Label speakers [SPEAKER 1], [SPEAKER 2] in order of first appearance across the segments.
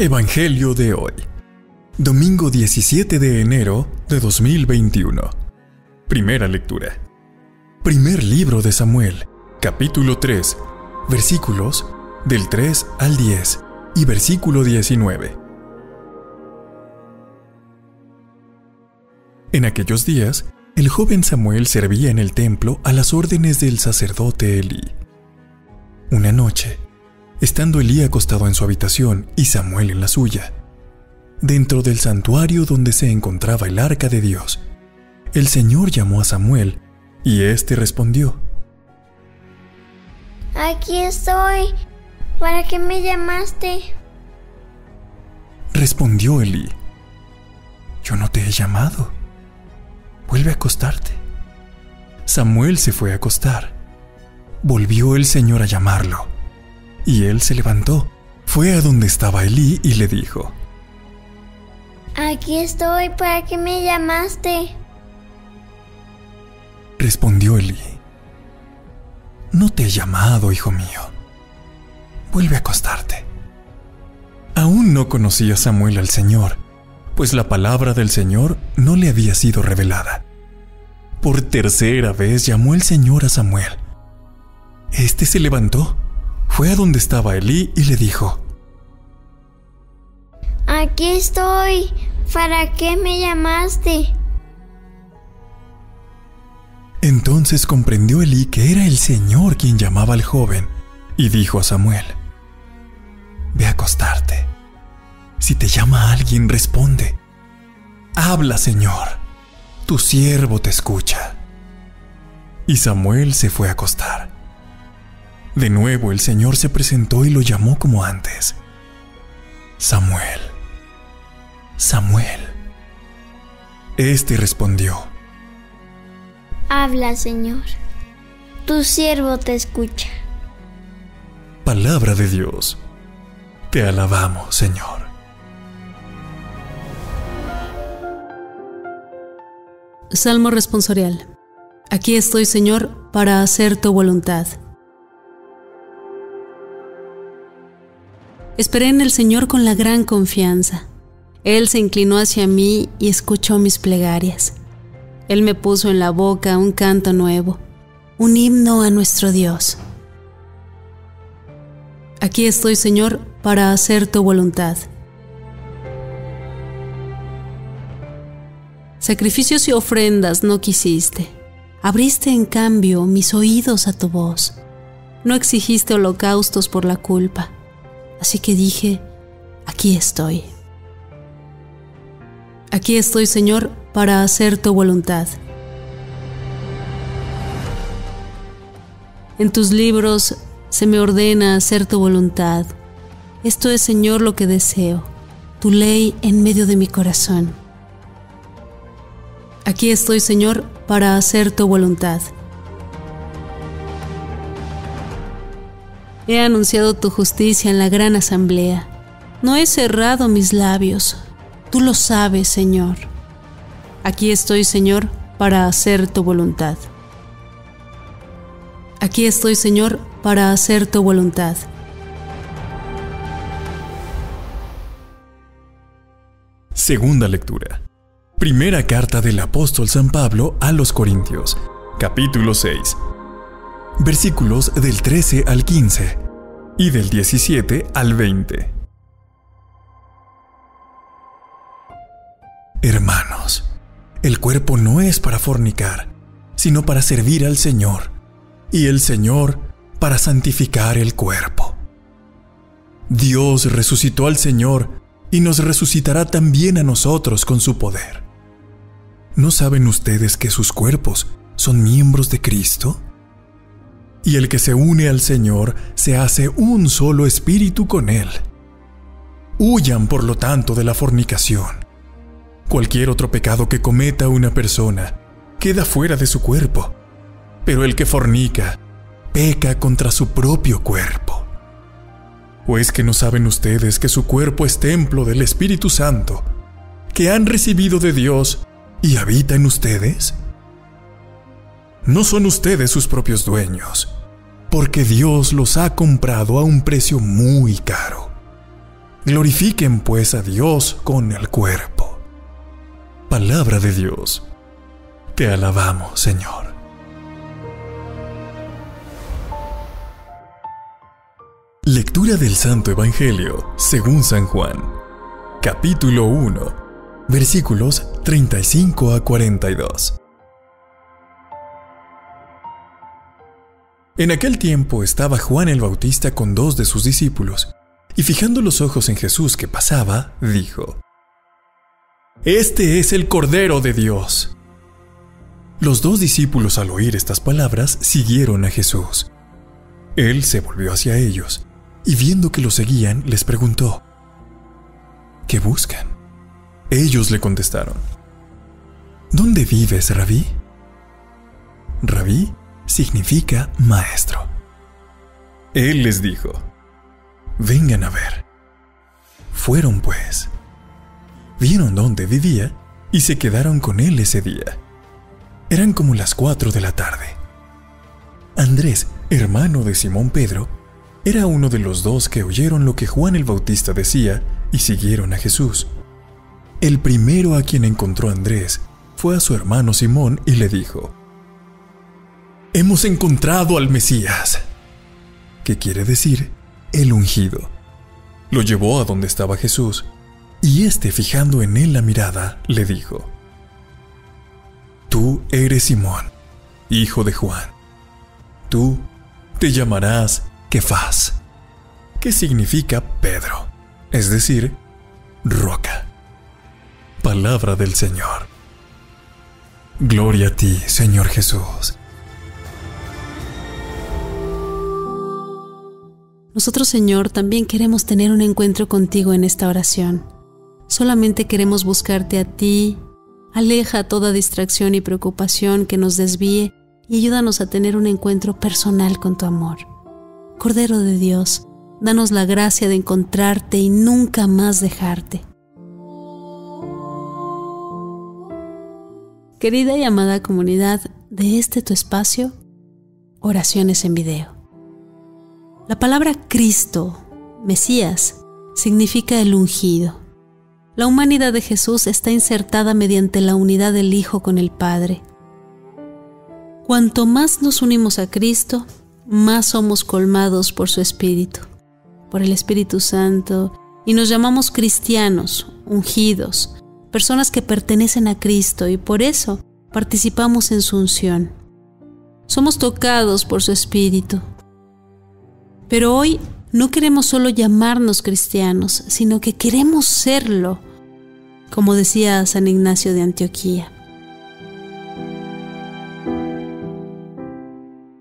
[SPEAKER 1] Evangelio de hoy. Domingo 17 de enero de 2021. Primera lectura. Primer libro de Samuel, capítulo 3, versículos del 3 al 10 y versículo 19. En aquellos días, el joven Samuel servía en el templo a las órdenes del sacerdote Elí. Una noche, estando Elí acostado en su habitación y Samuel en la suya, dentro del santuario donde se encontraba el arca de Dios, el Señor llamó a Samuel y éste respondió,
[SPEAKER 2] Aquí estoy. ¿Para qué me llamaste?
[SPEAKER 1] Respondió Elí, Yo no te he llamado. Vuelve a acostarte. Samuel se fue a acostar. Volvió el Señor a llamarlo y él se levantó, fue a donde estaba Elí y le dijo,
[SPEAKER 2] Aquí estoy, ¿para qué me llamaste?
[SPEAKER 1] Respondió Elí, No te he llamado, hijo mío. Vuelve a acostarte. Aún no conocía Samuel al Señor, pues la palabra del Señor no le había sido revelada. Por tercera vez llamó el Señor a Samuel. Este se levantó fue a donde estaba Elí y le dijo,
[SPEAKER 2] Aquí estoy. ¿Para qué me llamaste?
[SPEAKER 1] Entonces comprendió Elí que era el Señor quien llamaba al joven y dijo a Samuel, Ve a acostarte. Si te llama alguien, responde. Habla, Señor. Tu siervo te escucha. Y Samuel se fue a acostar. De nuevo el Señor se presentó y lo llamó como antes. Samuel. Samuel. Este respondió.
[SPEAKER 2] Habla, Señor. Tu siervo te escucha.
[SPEAKER 1] Palabra de Dios. Te alabamos, Señor.
[SPEAKER 3] Salmo responsorial. Aquí estoy, Señor, para hacer tu voluntad. Esperé en el Señor con la gran confianza. Él se inclinó hacia mí y escuchó mis plegarias. Él me puso en la boca un canto nuevo, un himno a nuestro Dios. Aquí estoy, Señor, para hacer tu voluntad. Sacrificios y ofrendas no quisiste. Abriste en cambio mis oídos a tu voz. No exigiste holocaustos por la culpa. Así que dije, aquí estoy. Aquí estoy, Señor, para hacer tu voluntad. En tus libros se me ordena hacer tu voluntad. Esto es, Señor, lo que deseo, tu ley en medio de mi corazón. Aquí estoy, Señor, para hacer tu voluntad. He anunciado tu justicia en la gran asamblea. No he cerrado mis labios. Tú lo sabes, Señor. Aquí estoy, Señor, para hacer tu voluntad. Aquí estoy, Señor, para hacer tu voluntad.
[SPEAKER 1] Segunda lectura. Primera carta del apóstol San Pablo a los Corintios, capítulo 6 versículos del 13 al 15 y del 17 al 20. Hermanos, el cuerpo no es para fornicar, sino para servir al Señor, y el Señor para santificar el cuerpo. Dios resucitó al Señor y nos resucitará también a nosotros con su poder. ¿No saben ustedes que sus cuerpos son miembros de Cristo? y el que se une al Señor se hace un solo espíritu con Él. Huyan, por lo tanto, de la fornicación. Cualquier otro pecado que cometa una persona queda fuera de su cuerpo, pero el que fornica peca contra su propio cuerpo. ¿O es que no saben ustedes que su cuerpo es templo del Espíritu Santo, que han recibido de Dios y habita en ustedes? No son ustedes sus propios dueños, porque Dios los ha comprado a un precio muy caro. Glorifiquen pues a Dios con el cuerpo. Palabra de Dios. Te alabamos, Señor. Lectura del Santo Evangelio según San Juan, capítulo 1, versículos 35 a 42. En aquel tiempo estaba Juan el Bautista con dos de sus discípulos, y fijando los ojos en Jesús que pasaba, dijo, Este es el Cordero de Dios. Los dos discípulos al oír estas palabras siguieron a Jesús. Él se volvió hacia ellos y viendo que lo seguían les preguntó, ¿qué buscan? Ellos le contestaron, ¿dónde vives, rabí? Rabí significa maestro. Él les dijo, vengan a ver. Fueron pues, vieron dónde vivía y se quedaron con él ese día. Eran como las cuatro de la tarde. Andrés, hermano de Simón Pedro, era uno de los dos que oyeron lo que Juan el Bautista decía y siguieron a Jesús. El primero a quien encontró Andrés fue a su hermano Simón y le dijo, Hemos encontrado al Mesías, que quiere decir el ungido. Lo llevó a donde estaba Jesús, y éste, fijando en él la mirada, le dijo, Tú eres Simón, hijo de Juan. Tú te llamarás Kefas, que significa Pedro, es decir, roca. Palabra del Señor. Gloria a ti, Señor Jesús.
[SPEAKER 3] Nosotros, Señor, también queremos tener un encuentro contigo en esta oración. Solamente queremos buscarte a ti. Aleja toda distracción y preocupación que nos desvíe y ayúdanos a tener un encuentro personal con tu amor. Cordero de Dios, danos la gracia de encontrarte y nunca más dejarte. Querida y amada comunidad de este tu espacio, oraciones en video. La palabra Cristo, Mesías, significa el ungido. La humanidad de Jesús está insertada mediante la unidad del Hijo con el Padre. Cuanto más nos unimos a Cristo, más somos colmados por su Espíritu, por el Espíritu Santo, y nos llamamos cristianos, ungidos, personas que pertenecen a Cristo y por eso participamos en su unción. Somos tocados por su Espíritu. Pero hoy no queremos solo llamarnos cristianos, sino que queremos serlo, como decía San Ignacio de Antioquía.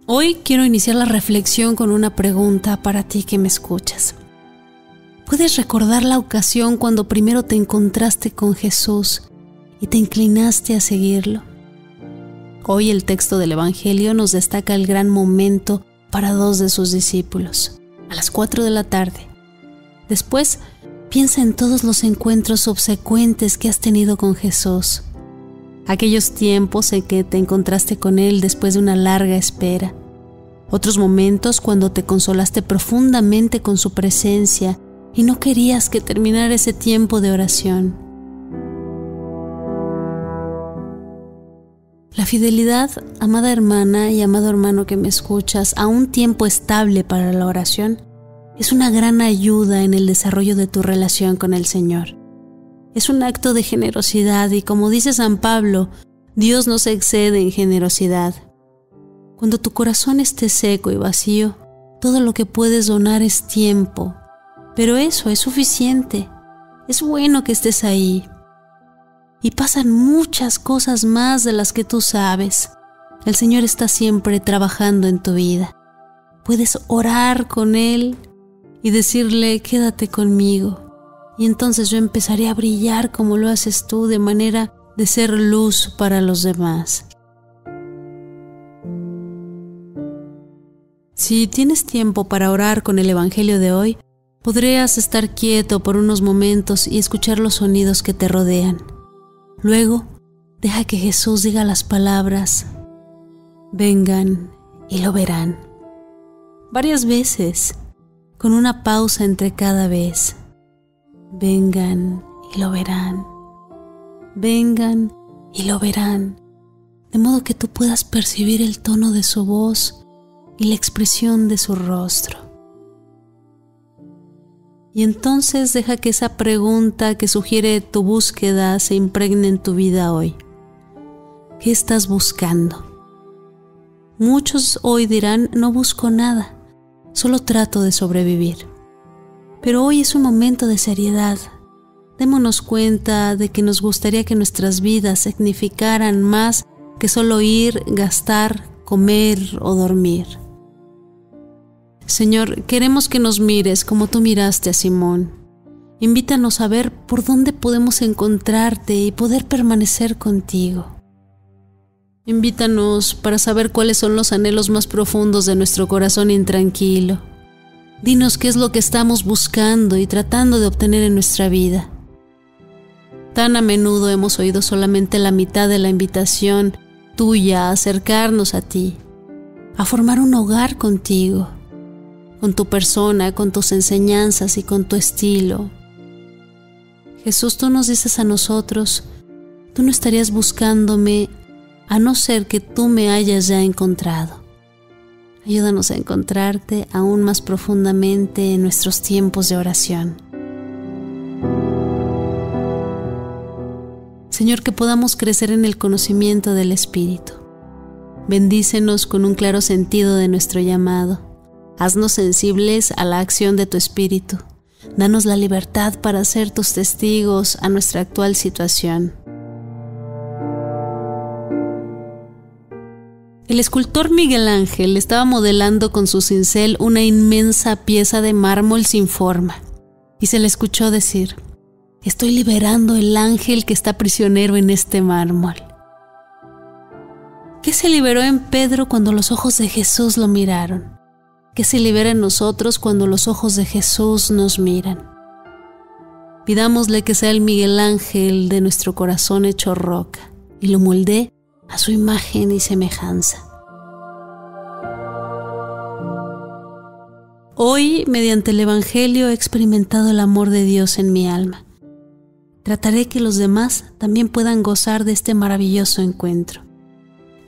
[SPEAKER 3] Hoy quiero iniciar la reflexión con una pregunta para ti que me escuchas. ¿Puedes recordar la ocasión cuando primero te encontraste con Jesús y te inclinaste a seguirlo? Hoy el texto del Evangelio nos destaca el gran momento para dos de sus discípulos, a las 4 de la tarde. Después, piensa en todos los encuentros subsecuentes que has tenido con Jesús aquellos tiempos en que te encontraste con Él después de una larga espera, otros momentos cuando te consolaste profundamente con su presencia y no querías que terminara ese tiempo de oración. La fidelidad, amada hermana y amado hermano que me escuchas, a un tiempo estable para la oración, es una gran ayuda en el desarrollo de tu relación con el Señor es un acto de generosidad y como dice San Pablo, Dios no se excede en generosidad. Cuando tu corazón esté seco y vacío, todo lo que puedes donar es tiempo, pero eso es suficiente. Es bueno que estés ahí. Y pasan muchas cosas más de las que tú sabes. El Señor está siempre trabajando en tu vida. Puedes orar con Él y decirle, quédate conmigo y entonces yo empezaré a brillar como lo haces tú de manera de ser luz para los demás. Si tienes tiempo para orar con el Evangelio de hoy, podrías estar quieto por unos momentos y escuchar los sonidos que te rodean. Luego, deja que Jesús diga las palabras, Vengan y lo verán. Varias veces, con una pausa entre cada vez. Vengan y lo verán. Vengan y lo verán. De modo que tú puedas percibir el tono de su voz y la expresión de su rostro. Y entonces deja que esa pregunta que sugiere tu búsqueda se impregne en tu vida hoy. ¿Qué estás buscando? Muchos hoy dirán, no busco nada, solo trato de sobrevivir. Pero hoy es un momento de seriedad. Démonos cuenta de que nos gustaría que nuestras vidas significaran más que solo ir, gastar, comer o dormir. Señor, queremos que nos mires como tú miraste a Simón. Invítanos a ver por dónde podemos encontrarte y poder permanecer contigo. Invítanos para saber cuáles son los anhelos más profundos de nuestro corazón intranquilo. Dinos qué es lo que estamos buscando y tratando de obtener en nuestra vida. Tan a menudo hemos oído solamente la mitad de la invitación tuya a acercarnos a ti, a formar un hogar contigo con tu persona, con tus enseñanzas y con tu estilo. Jesús, tú nos dices a nosotros, tú no estarías buscándome a no ser que tú me hayas ya encontrado. Ayúdanos a encontrarte aún más profundamente en nuestros tiempos de oración. Señor, que podamos crecer en el conocimiento del Espíritu. Bendícenos con un claro sentido de nuestro llamado Haznos sensibles a la acción de tu Espíritu. Danos la libertad para ser tus testigos a nuestra actual situación. El escultor Miguel Ángel estaba modelando con su cincel una inmensa pieza de mármol sin forma y se le escuchó decir, Estoy liberando el ángel que está prisionero en este mármol. ¿Qué se liberó en Pedro cuando los ojos de Jesús lo miraron? Que se libera en nosotros cuando los ojos de Jesús nos miran. Pidámosle que sea el Miguel Ángel de nuestro corazón hecho roca y lo moldee a su imagen y semejanza. Hoy, mediante el Evangelio, he experimentado el amor de Dios en mi alma. Trataré que los demás también puedan gozar de este maravilloso encuentro.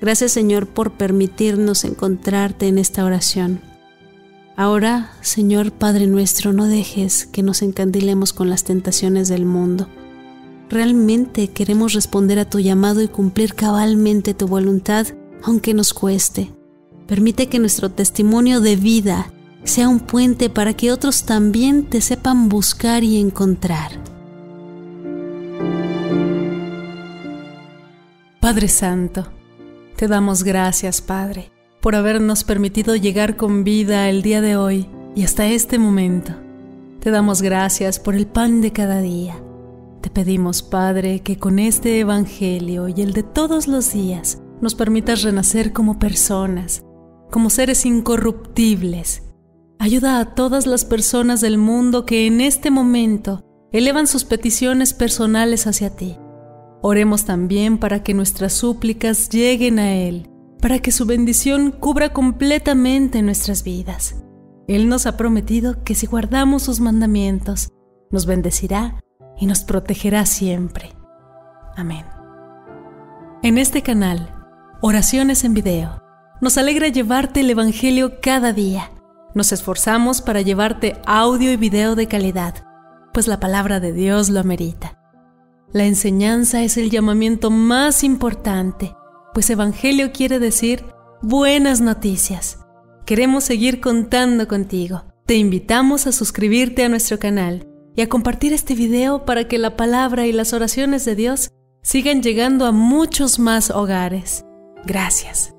[SPEAKER 3] Gracias Señor por permitirnos encontrarte en esta oración. Ahora, Señor Padre nuestro, no dejes que nos encandilemos con las tentaciones del mundo. Realmente queremos responder a tu llamado y cumplir cabalmente tu voluntad, aunque nos cueste. Permite que nuestro testimonio de vida sea un puente para que otros también te sepan buscar y encontrar.
[SPEAKER 4] Padre Santo, te damos gracias, Padre por habernos permitido llegar con vida el día de hoy y hasta este momento. Te damos gracias por el pan de cada día. Te pedimos, Padre, que con este Evangelio y el de todos los días nos permitas renacer como personas, como seres incorruptibles. Ayuda a todas las personas del mundo que en este momento elevan sus peticiones personales hacia ti. Oremos también para que nuestras súplicas lleguen a Él para que su bendición cubra completamente nuestras vidas. Él nos ha prometido que si guardamos sus mandamientos, nos bendecirá y nos protegerá siempre. Amén. En este canal, Oraciones en Video, nos alegra llevarte el Evangelio cada día. Nos esforzamos para llevarte audio y video de calidad, pues la palabra de Dios lo amerita. La enseñanza es el llamamiento más importante pues Evangelio quiere decir buenas noticias. Queremos seguir contando contigo. Te invitamos a suscribirte a nuestro canal y a compartir este video para que la palabra y las oraciones de Dios sigan llegando a muchos más hogares. Gracias.